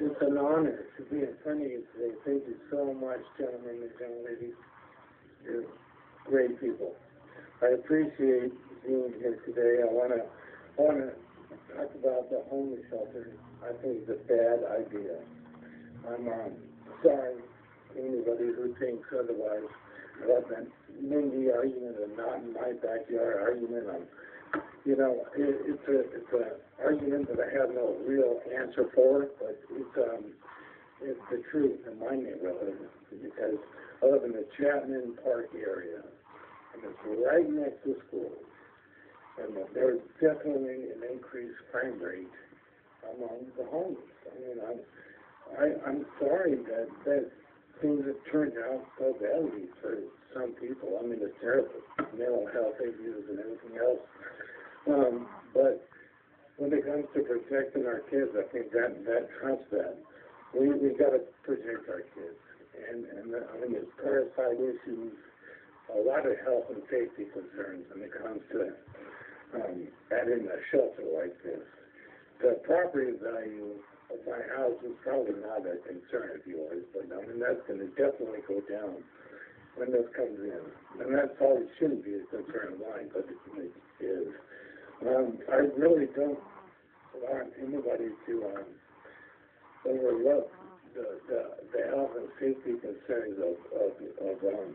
It's an honor to be in front of you today. Thank you so much, gentlemen and young ladies. You're great people. I appreciate being here today. I wanna, wanna talk about the homeless shelter. I think it's a bad idea. I'm, um, sorry anybody who thinks otherwise. That NIMBY argument and not in my backyard argument, um, you know, it, it's a, it's a argument that I have no real answer for, but it's, um, it's the truth in my neighborhood, because I live in the Chapman Park area, and it's right next to school. And there's definitely an increased crime rate among the homeless. I mean, I'm, I, I'm sorry that, that things have turned out so badly for some people. I mean, it's terrible, mental health issues and everything else. Um, but when it comes to protecting our kids, I think that, that trumps that. We, we gotta protect our kids. And, and, uh, I mean, there's parasite issues, a lot of health and safety concerns when it comes to, um, adding a shelter like this. The property value of my house is probably not a concern of yours, but I mean, that's gonna definitely go down when this comes in. And that probably shouldn't be a concern of mine, but it it is. Um, I really don't want anybody to, um, overlook the, the, the health and safety concerns of, of, of, um,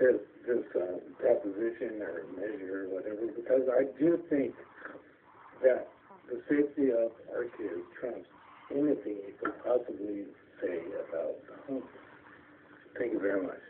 this, this, uh, proposition or measure or whatever, because I do think that the safety of our kids trumps anything you could possibly say about. Thank you very much.